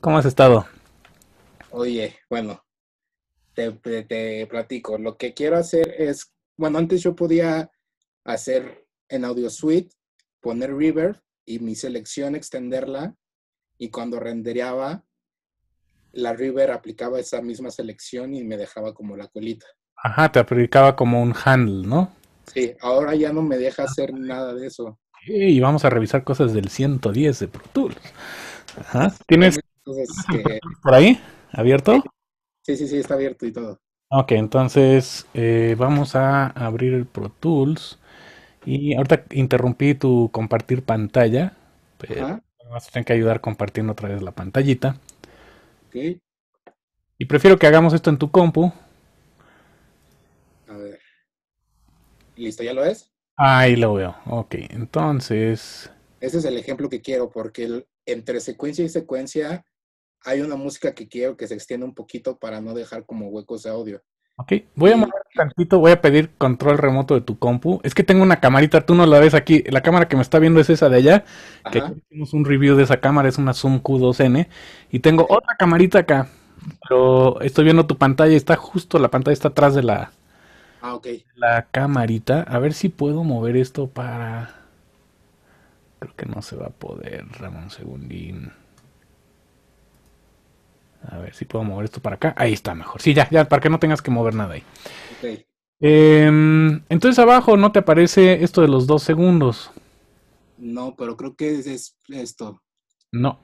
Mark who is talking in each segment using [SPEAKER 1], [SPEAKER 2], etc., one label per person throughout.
[SPEAKER 1] ¿Cómo has estado?
[SPEAKER 2] Oye, bueno, te, te- te platico. Lo que quiero hacer es, bueno, antes yo podía hacer en Audio Suite, poner reverb y mi selección extenderla y cuando rendereaba, la reverb aplicaba esa misma selección y me dejaba como la colita.
[SPEAKER 1] Ajá, te aplicaba como un handle, ¿no?
[SPEAKER 2] Sí, ahora ya no me deja hacer nada de eso.
[SPEAKER 1] Y vamos a revisar cosas del 110 de Pro Tools. Ajá. ¿Tienes
[SPEAKER 2] Entonces, que,
[SPEAKER 1] por ahí abierto?
[SPEAKER 2] sí, sí, sí, está abierto y todo.
[SPEAKER 1] Ok, entonces eh, vamos a abrir el Pro Tools. Y ahorita interrumpí tu compartir pantalla. Pero
[SPEAKER 2] Ajá,
[SPEAKER 1] vas a tener que ayudar compartiendo otra vez la pantallita.
[SPEAKER 2] ok.
[SPEAKER 1] Y prefiero que hagamos esto en tu compu.
[SPEAKER 2] A ver. ¿Listo? ¿Ya lo es?
[SPEAKER 1] Ahí lo veo. Ok, entonces.
[SPEAKER 2] Ese es el ejemplo que quiero, porque el- entre secuencia y secuencia hay una música que quiero que se extienda un poquito para no dejar como huecos de audio.
[SPEAKER 1] Ok, voy a mover tantito, voy a pedir control remoto de tu compu. Es que tengo una camarita, tú no la ves aquí. La cámara que me está viendo es esa de allá, que
[SPEAKER 2] Ajá,
[SPEAKER 1] hicimos un review de esa cámara, es una Zoom Q2N. Y tengo otra camarita acá, pero estoy viendo tu pantalla, está justo, la pantalla está atrás de la,
[SPEAKER 2] ah, ok.
[SPEAKER 1] la camarita. A ver si puedo mover esto para... Creo que no se va a poder, Ramón, un segundín. A ver si puedo mover esto para acá. Ahí está mejor. Sí, ya, ya, para que no tengas que mover nada ahí.
[SPEAKER 2] ok.
[SPEAKER 1] Em, entonces abajo no te aparece esto de los dos segundos.
[SPEAKER 2] No, pero creo que es, es esto.
[SPEAKER 1] No.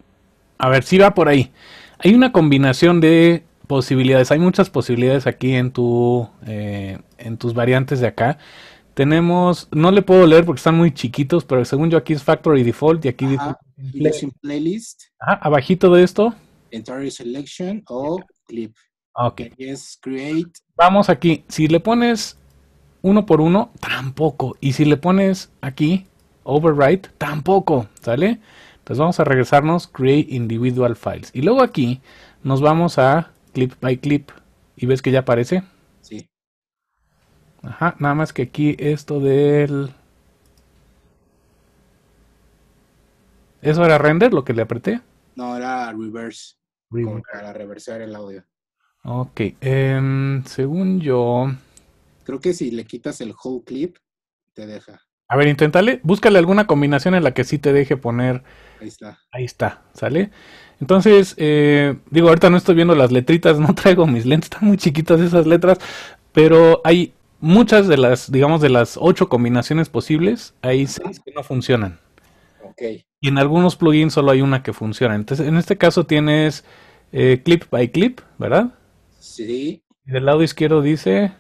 [SPEAKER 1] A ver, si va por ahí. Hay una combinación de posibilidades. Hay muchas posibilidades aquí en tu eh, en tus variantes de acá. Tenemos, no le puedo leer porque están muy chiquitos, pero según yo aquí es Factory Default y aquí dice
[SPEAKER 2] Ajá. Un playlist,
[SPEAKER 1] Ajá, abajito de esto.
[SPEAKER 2] Entire selection o clip.
[SPEAKER 1] Ok.
[SPEAKER 2] Es create.
[SPEAKER 1] Vamos aquí. Si le pones uno por uno, tampoco. Y si le pones aquí, overwrite, tampoco. ¿Sale? Entonces vamos a regresarnos, create individual files. Y luego aquí nos vamos a clip by clip. Y ves que ya aparece.
[SPEAKER 2] Sí.
[SPEAKER 1] Ajá, nada más que aquí esto del... ¿Eso era render lo que le apreté?
[SPEAKER 2] No, era reverse, como para reversar el audio.
[SPEAKER 1] Ok, em, según yo...
[SPEAKER 2] Creo que si le quitas el whole clip, te deja.
[SPEAKER 1] A ver, inténtale, búscale alguna combinación en la que sí te deje poner
[SPEAKER 2] Ahí está.
[SPEAKER 1] Ahí está, ¿sale? Entonces, eh, digo, ahorita no estoy viendo las letritas, no traigo mis lentes, están muy chiquitas esas letras, pero hay muchas de las, digamos, de las ocho combinaciones posibles, hay seis que no funcionan.
[SPEAKER 2] Ok.
[SPEAKER 1] Y en algunos plugins solo hay una que funciona. Entonces, en este caso tienes eh, clip by clip, ¿verdad?
[SPEAKER 2] Sí.
[SPEAKER 1] Y del lado izquierdo dice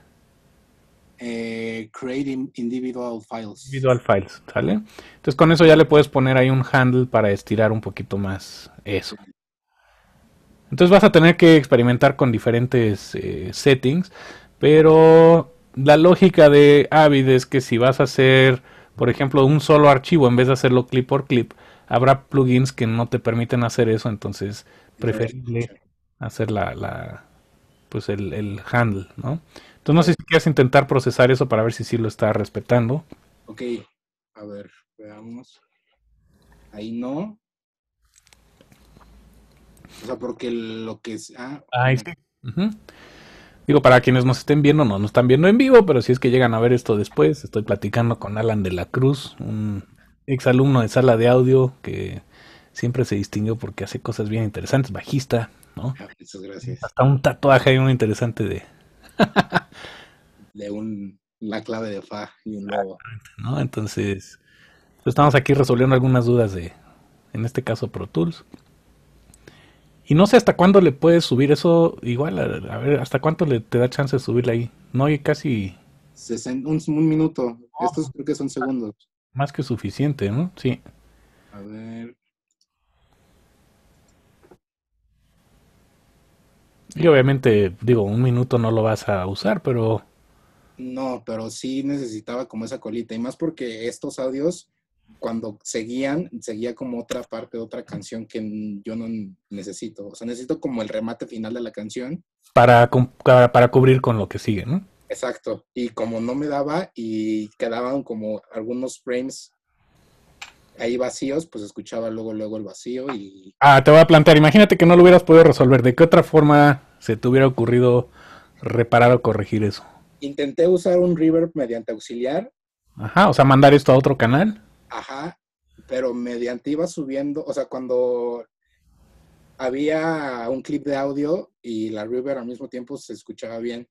[SPEAKER 2] eh, create in- individual files.
[SPEAKER 1] Visual Files, ¿sale? Entonces con eso ya le puedes poner ahí un handle para estirar un poquito más eso. Entonces vas a tener que experimentar con diferentes eh, settings, pero la lógica de Avid es que si vas a hacer, por ejemplo, un solo archivo en vez de hacerlo clip por clip, habrá plugins que no te permiten hacer eso, entonces preferible hacer la, la pues el, el handle, ¿no? Entonces no sé si quieres intentar procesar eso para ver si sí lo está respetando.
[SPEAKER 2] Ok. A ver, veamos. Ahí no. O sea, porque lo que es. Ah,
[SPEAKER 1] Ahí sí. Digo, para quienes nos estén viendo, no nos están viendo en vivo, pero si es que llegan a ver esto después, estoy platicando con Alan de la Cruz, un exalumno de sala de audio que siempre se distinguió porque hace cosas bien interesantes, bajista, ¿no?
[SPEAKER 2] ah, muchas gracias.
[SPEAKER 1] Hasta un tatuaje muy interesante de,
[SPEAKER 2] De un, una clave de fa y un logo.
[SPEAKER 1] ¿no? Entonces, pues estamos aquí resolviendo algunas dudas de, en este caso, Pro Tools. Y no sé hasta cuándo le puedes subir eso, igual, a, a ver, hasta cuánto le te da chance de subirle ahí. No hay casi
[SPEAKER 2] Sesen- un, un minuto. Estos creo que son segundos.
[SPEAKER 1] Más que suficiente, ¿no? Sí.
[SPEAKER 2] A ver.
[SPEAKER 1] Y obviamente, digo, un minuto no lo vas a usar, pero
[SPEAKER 2] No, pero sí necesitaba como esa colita. Y más porque estos audios, cuando seguían, seguía como otra parte, otra canción que yo no necesito. O sea, necesito como el remate final de la canción.
[SPEAKER 1] para, para, para cubrir con lo que sigue, ¿no?
[SPEAKER 2] Exacto. Y como no me daba y quedaban como algunos frames hay vacíos, pues escuchaba luego, luego el vacío y...
[SPEAKER 1] Ah, te voy a plantear, imagínate que no lo hubieras podido resolver, ¿de qué otra forma se te hubiera ocurrido reparar o corregir eso?
[SPEAKER 2] Intenté usar un reverb mediante auxiliar.
[SPEAKER 1] Ajá, o sea, mandar esto a otro canal.
[SPEAKER 2] Ajá, pero mediante iba subiendo, o sea, cuando había un clip de audio y la reverb al mismo tiempo se escuchaba bien,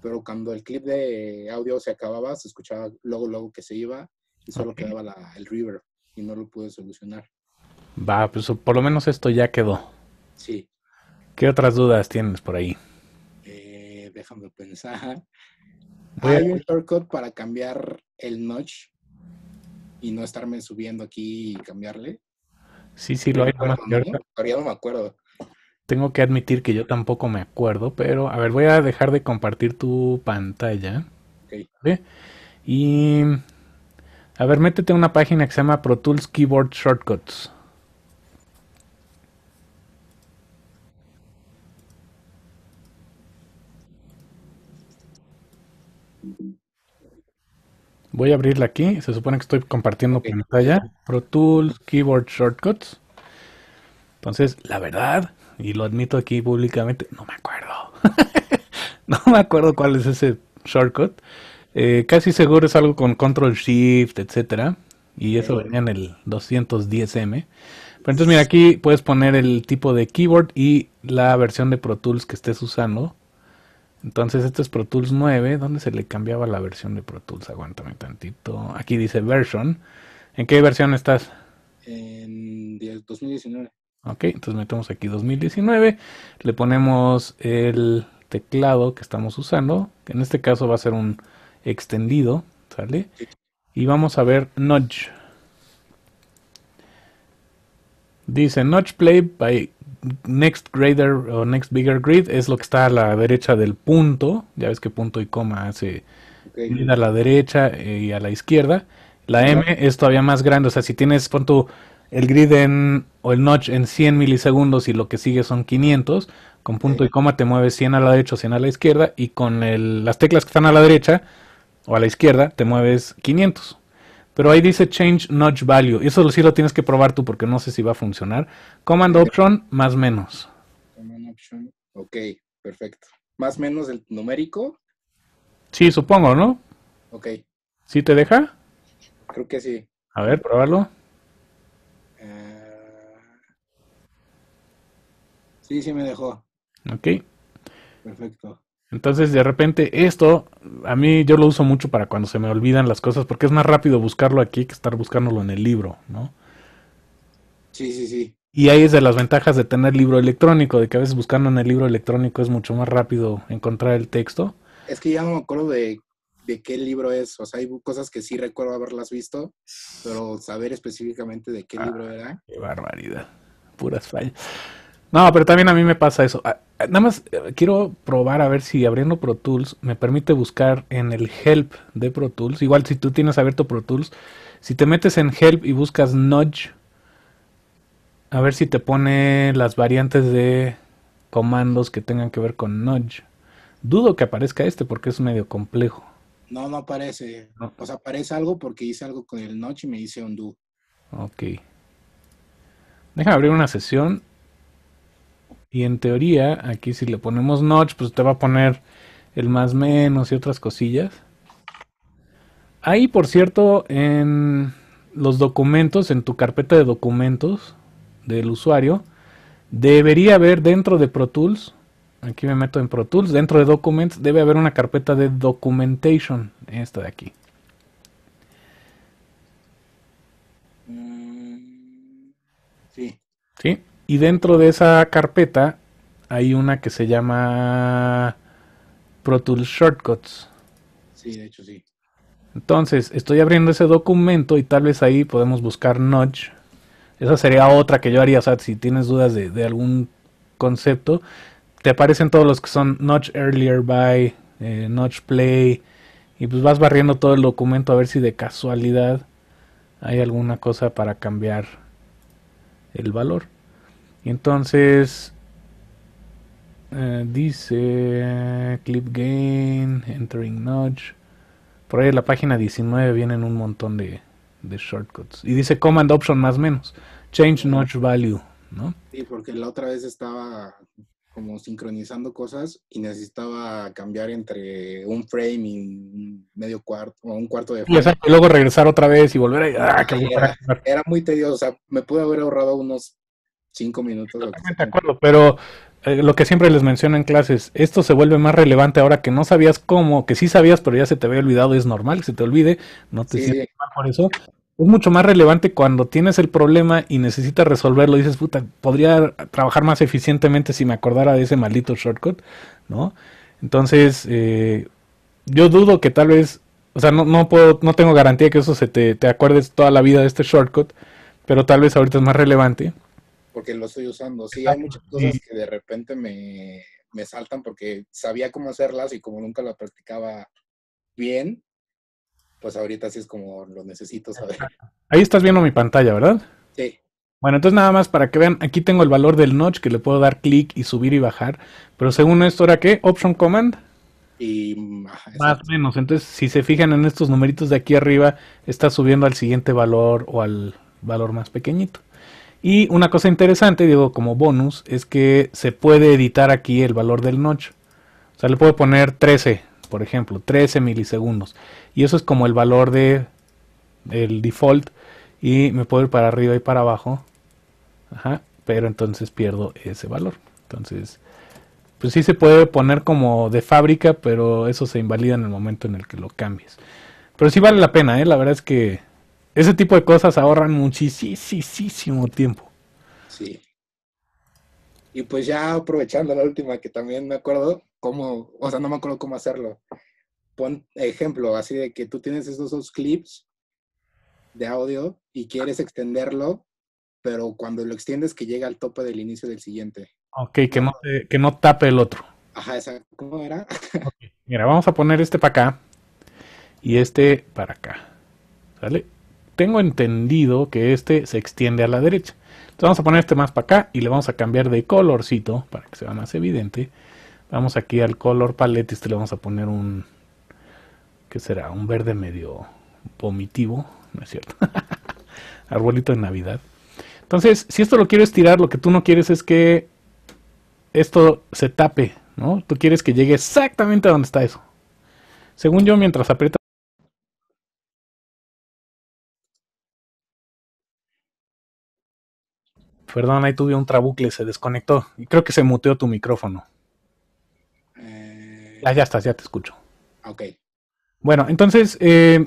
[SPEAKER 2] pero cuando el clip de audio se acababa, se escuchaba luego, luego que se iba y solo quedaba la- el reverb y no lo pude solucionar.
[SPEAKER 1] Va, pues por lo menos esto ya quedó.
[SPEAKER 2] Sí,
[SPEAKER 1] ¿Qué otras dudas tienes por ahí?
[SPEAKER 2] eh, déjame pensar.
[SPEAKER 1] Voy a-
[SPEAKER 2] Hay un shortcut para cambiar el notch y no estarme subiendo aquí y cambiarle.
[SPEAKER 1] Sí, sí, lo hay.
[SPEAKER 2] No no me acuerdo.
[SPEAKER 1] Tengo que admitir que yo tampoco me acuerdo, pero a ver, voy a dejar de compartir tu pantalla.
[SPEAKER 2] Ok.
[SPEAKER 1] ¿vale? Y a ver, métete a una página que se llama Pro Tools Keyboard Shortcuts. Voy a abrirla aquí. Se supone que estoy compartiendo pantalla. Pro Tools Keyboard Shortcuts. Entonces, la verdad, y lo admito aquí públicamente, no me acuerdo. no me acuerdo cuál es ese shortcut. Eh, casi seguro es algo con Control Shift, etcétera. Y eso venía en el 210M. Pero entonces, mira, aquí puedes poner el tipo de keyboard y la versión de Pro Tools que estés usando. Entonces, este es Pro Tools 9. ¿Dónde se le cambiaba la versión de Pro Tools? Aguántame tantito. Aquí dice version. ¿En qué versión estás?
[SPEAKER 2] En 10 2019.
[SPEAKER 1] Ok, entonces metemos aquí 2019, le ponemos el teclado que estamos usando, que en este caso va a ser un extendido, ¿sale? Y vamos a ver Nudge. Dice Nudge Play by Next Grader o Next Bigger Grid, es lo que está a la derecha del punto, ya ves que punto y coma hace
[SPEAKER 2] Ok.
[SPEAKER 1] grid a la derecha eh, y a la izquierda. La M es todavía más grande, o sea, si tienes, pon tu, el grid en, o el notch en 100 milisegundos y lo que sigue son 500, con punto y coma te mueves 100 a la derecha o 100 a la izquierda, y con el- las teclas que están a la derecha o a la izquierda te mueves 500. Pero ahí dice change notch value, y eso sí lo tienes que probar tú porque no sé si va a funcionar. Command option más menos.
[SPEAKER 2] Command option. Ok, perfecto. Más menos el numérico.
[SPEAKER 1] Sí, supongo, ¿no?
[SPEAKER 2] Ok,
[SPEAKER 1] ¿Sí te deja?
[SPEAKER 2] creo que sí.
[SPEAKER 1] A ver, pruébalo.
[SPEAKER 2] Sí, sí me dejó.
[SPEAKER 1] Ok.
[SPEAKER 2] Perfecto.
[SPEAKER 1] Entonces, de repente, esto, a mí yo lo uso mucho para cuando se me olvidan las cosas, porque es más rápido buscarlo aquí que estar buscándolo en el libro, ¿no?
[SPEAKER 2] Sí, sí, sí.
[SPEAKER 1] Y ahí es de las ventajas de tener libro electrónico, de que a veces buscando en el libro electrónico es mucho más rápido encontrar el texto.
[SPEAKER 2] Es que ya no me acuerdo de, de qué libro es. O sea, hay cosas que sí recuerdo haberlas visto, pero saber específicamente de qué
[SPEAKER 1] Ah.
[SPEAKER 2] libro era.
[SPEAKER 1] Qué barbaridad. Puras fallas. No, pero también a mí me pasa eso. Ah, ah, Nada más eh, quiero probar a ver si abriendo Pro Tools me permite buscar en el Help de Pro Tools. Igual si tú tienes abierto Pro Tools, si te metes en Help y buscas Nudge, a ver si te pone las variantes de comandos que tengan que ver con Nudge. Dudo que aparezca este porque es medio complejo.
[SPEAKER 2] No, no aparece.
[SPEAKER 1] No.
[SPEAKER 2] O sea, aparece algo porque hice algo con el notch y me hice undo.
[SPEAKER 1] Ok. Déjame abrir una sesión. Y en teoría, aquí si le ponemos notch, pues te va a poner el más menos y otras cosillas. Ahí, por cierto, en los documentos, en tu carpeta de documentos del usuario, debería haber dentro de Pro Tools, aquí me meto en Pro Tools, dentro de Documents, debe haber una carpeta de Documentation, esta de aquí.
[SPEAKER 2] Mm, sí.
[SPEAKER 1] ¿sí? Y dentro de esa carpeta hay una que se llama Pro Tools Shortcuts.
[SPEAKER 2] Sí, de hecho sí.
[SPEAKER 1] Entonces, estoy abriendo ese documento y tal vez ahí podemos buscar Notch. Esa sería otra que yo haría. O sea, si tienes dudas de, de algún concepto, te aparecen todos los que son Notch Earlier by, eh, Notch Play. Y pues vas barriendo todo el documento a ver si de casualidad hay alguna cosa para cambiar el valor. Y entonces eh, dice clip gain, entering notch. Por ahí en la página 19 vienen un montón de, de shortcuts. Y dice Command Option más menos. Change Notch Value, ¿no?
[SPEAKER 2] Sí, porque la otra vez estaba como sincronizando cosas y necesitaba cambiar entre un frame y un medio cuarto o un cuarto de frame.
[SPEAKER 1] Y, luego regresar otra vez y volver a... Ah,
[SPEAKER 2] era, era, muy tedioso, o sea, me pude haber ahorrado unos cinco minutos.
[SPEAKER 1] de acuerdo, pero eh, lo que siempre les menciono en clases, esto se vuelve más relevante ahora que no sabías cómo, que sí sabías, pero ya se te había olvidado, es normal que se te olvide, no te sientes mal por eso es mucho más relevante cuando tienes el problema y necesitas resolverlo. Dices, puta, podría trabajar más eficientemente si me acordara de ese maldito shortcut, ¿no? Entonces, eh, yo dudo que tal vez, o sea, no, no puedo, no tengo garantía que eso se te, te acuerdes toda la vida de este shortcut, pero tal vez ahorita es más relevante.
[SPEAKER 2] Porque lo estoy usando. Sí, hay muchas cosas que de repente me, me saltan porque sabía cómo hacerlas y como nunca las practicaba bien, pues ahorita sí es como lo necesito saber.
[SPEAKER 1] Ahí estás viendo mi pantalla, ¿verdad?
[SPEAKER 2] Sí.
[SPEAKER 1] Bueno, entonces nada más para que vean, aquí tengo el valor del notch que le puedo dar clic y subir y bajar, pero según esto era qué, option command.
[SPEAKER 2] Y
[SPEAKER 1] más o menos, entonces si se fijan en estos numeritos de aquí arriba, está subiendo al siguiente valor o al valor más pequeñito. Y una cosa interesante, digo, como bonus, es que se puede editar aquí el valor del notch. O sea, le puedo poner 13, por ejemplo, 13 milisegundos. Y eso es como el valor de el default. Y me puedo ir para arriba y para abajo. Ajá, pero entonces pierdo ese valor. Entonces, pues sí se puede poner como de fábrica, pero eso se invalida en el momento en el que lo cambies. Pero sí vale la pena, ¿eh? La verdad es que ese tipo de cosas ahorran muchísimo tiempo.
[SPEAKER 2] Sí. Y pues ya aprovechando la última que también me acuerdo, cómo, o sea, no me acuerdo cómo hacerlo. Pon ejemplo, así de que tú tienes esos dos clips de audio y quieres extenderlo, pero cuando lo extiendes que llega al tope del inicio del siguiente.
[SPEAKER 1] Ok, que no, que no tape el otro.
[SPEAKER 2] Ajá, exacto. ¿Cómo era?
[SPEAKER 1] Mira, vamos a poner este para acá y este para acá. ¿Sale? Tengo entendido que este se extiende a la derecha. Entonces vamos a poner este más para acá y le vamos a cambiar de colorcito para que sea más evidente. Vamos aquí al color palette y este le vamos a poner un... ¿Qué será? Un verde medio vomitivo, ¿no es cierto? Arbolito de Navidad. Entonces, si esto lo quieres tirar, lo que tú no quieres es que esto se tape, ¿no? Tú quieres que llegue exactamente a donde está eso. Según yo, mientras aprieta Perdón, ahí tuve un trabucle, se desconectó. Y creo que se muteó tu micrófono. Ah, ya estás, ya te escucho.
[SPEAKER 2] Ok.
[SPEAKER 1] Bueno, entonces, eh,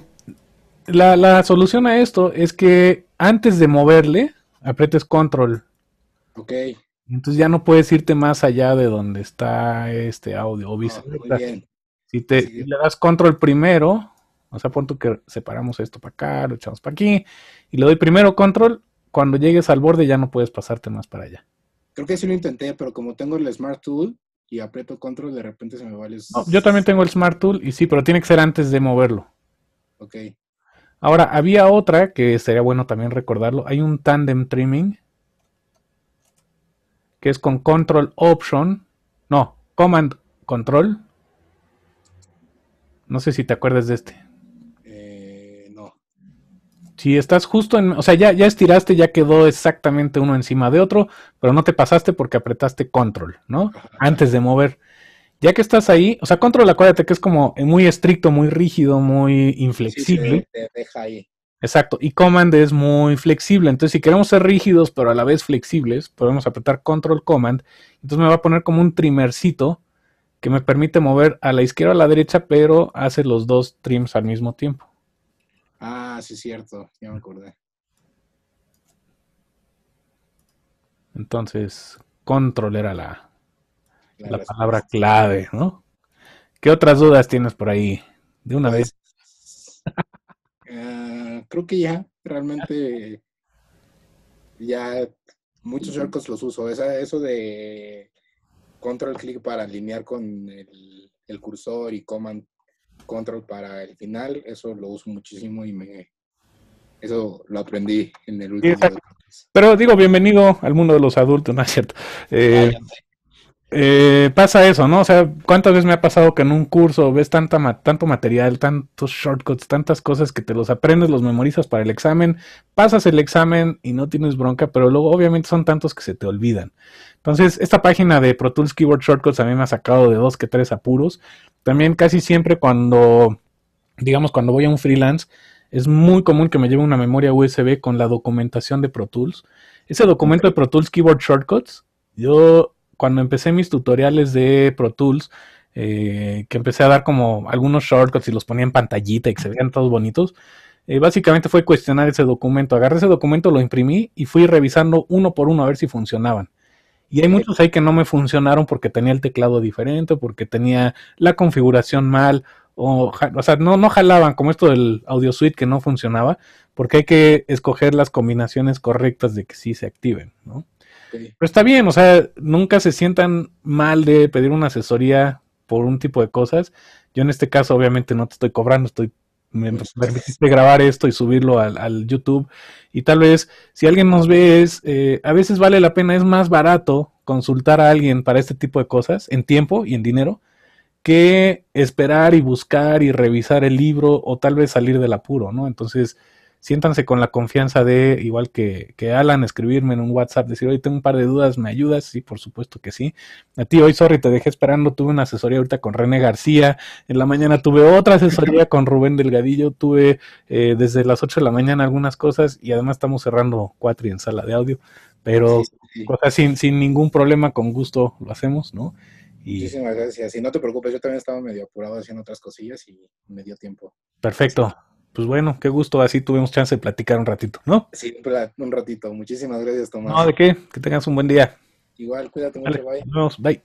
[SPEAKER 1] la, solución a esto es que antes de moverle, apretes control.
[SPEAKER 2] Ok.
[SPEAKER 1] Entonces ya no puedes irte más allá de donde está este audio. O
[SPEAKER 2] bien.
[SPEAKER 1] Si, te, le das control primero, o sea, pon que separamos esto para acá, lo echamos para aquí, y le doy primero control, cuando llegues al borde ya no puedes pasarte más para allá.
[SPEAKER 2] Creo que sí lo intenté, pero como tengo el Smart Tool, y aprieto control, de repente se me va el...
[SPEAKER 1] yo también tengo el Smart Tool y sí, pero tiene que ser antes de moverlo.
[SPEAKER 2] Ok.
[SPEAKER 1] Ahora, había otra que sería bueno también recordarlo. Hay un tandem trimming que es con control option. No, command control. No sé si te acuerdas de este. Si estás justo en, o sea, ya, ya estiraste, ya quedó exactamente uno encima de otro, pero no te pasaste porque apretaste control, ¿no? Antes de mover. Ya que estás ahí, o sea, control, acuérdate que es como muy estricto, muy rígido, muy inflexible.
[SPEAKER 2] Sí, te deja ahí.
[SPEAKER 1] Exacto, y command es muy flexible. Entonces, si queremos ser rígidos, pero a la vez flexibles, podemos apretar control command. Entonces me va a poner como un trimercito que me permite mover a la izquierda o a la derecha, pero hace los dos trims al mismo tiempo.
[SPEAKER 2] Ah, sí, es cierto, ya me acordé.
[SPEAKER 1] Entonces, control era la, la, palabra clave, ¿no? ¿Qué otras dudas tienes por ahí? De una vez.
[SPEAKER 2] Uh, creo que ya, realmente, ya muchos arcos los uso. Esa, eso de control clic para alinear con el, el cursor y command control para el final, eso lo uso muchísimo y me eso lo aprendí en el último.
[SPEAKER 1] Pero digo, bienvenido al mundo de los adultos, ¿no es cierto? Eh, eh, pasa eso, ¿no? O sea, ¿cuántas veces me ha pasado que en un curso ves tanta, tanto material, tantos shortcuts, tantas cosas que te los aprendes, los memorizas para el examen, pasas el examen y no tienes bronca, pero luego obviamente son tantos que se te olvidan. Entonces, esta página de Pro Tools Keyboard Shortcuts a mí me ha sacado de dos que tres apuros. También casi siempre cuando, digamos, cuando voy a un freelance, es muy común que me lleve una memoria USB con la documentación de Pro Tools. Ese documento de Pro Tools Keyboard Shortcuts, yo cuando empecé mis tutoriales de Pro Tools, eh, que empecé a dar como algunos shortcuts y los ponía en pantallita y que se veían todos bonitos, eh, básicamente fue cuestionar ese documento. Agarré ese documento, lo imprimí y fui revisando uno por uno a ver si funcionaban. Y hay muchos ahí que no me funcionaron porque tenía el teclado diferente, porque tenía la configuración mal, o, o sea, no, no jalaban como esto del audio suite que no funcionaba, porque hay que escoger las combinaciones correctas de que sí se activen, ¿no? Pero está bien, o sea, nunca se sientan mal de pedir una asesoría por un tipo de cosas. Yo en este caso obviamente no te estoy cobrando, estoy me permitiste grabar esto y subirlo al, YouTube. Y tal vez si alguien nos ve es, eh, a veces vale la pena, es más barato consultar a alguien para este tipo de cosas en tiempo y en dinero que esperar y buscar y revisar el libro o tal vez salir del apuro, ¿no? Entonces, siéntanse con la confianza de, igual que, que Alan, escribirme en un WhatsApp, decir, hoy tengo un par de dudas, ¿me ayudas? Sí, por supuesto que sí. A ti hoy, sorry, te dejé esperando, tuve una asesoría ahorita con René García, en la mañana tuve otra asesoría con Rubén Delgadillo, tuve eh, desde las 8 de la mañana algunas cosas y además estamos cerrando cuatro y en sala de audio, pero sin, sin ningún problema, con gusto lo hacemos, ¿no?
[SPEAKER 2] Y... Muchísimas gracias. Y no te preocupes, yo también estaba medio apurado haciendo otras cosillas y me dio tiempo.
[SPEAKER 1] Perfecto pues bueno, qué gusto, así tuvimos chance de platicar un ratito, ¿no?
[SPEAKER 2] Sí, un ratito. Muchísimas gracias, Tomás.
[SPEAKER 1] No, ¿de qué? Que tengas un buen día.
[SPEAKER 2] Igual, cuídate mucho, bye.
[SPEAKER 1] Nos vemos, bye.